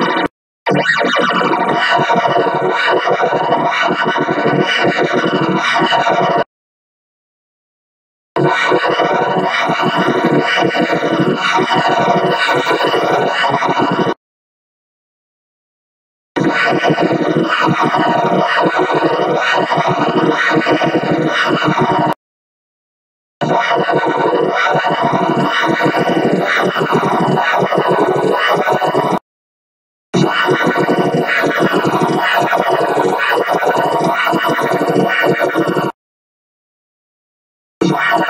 you. Wow.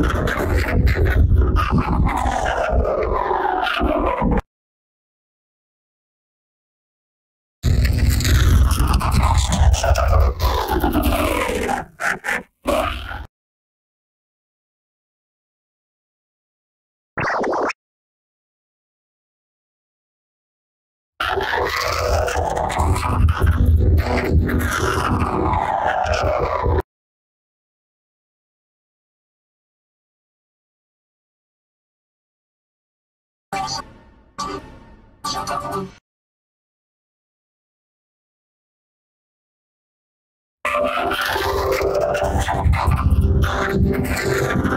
I'm sorry. I'm sorry.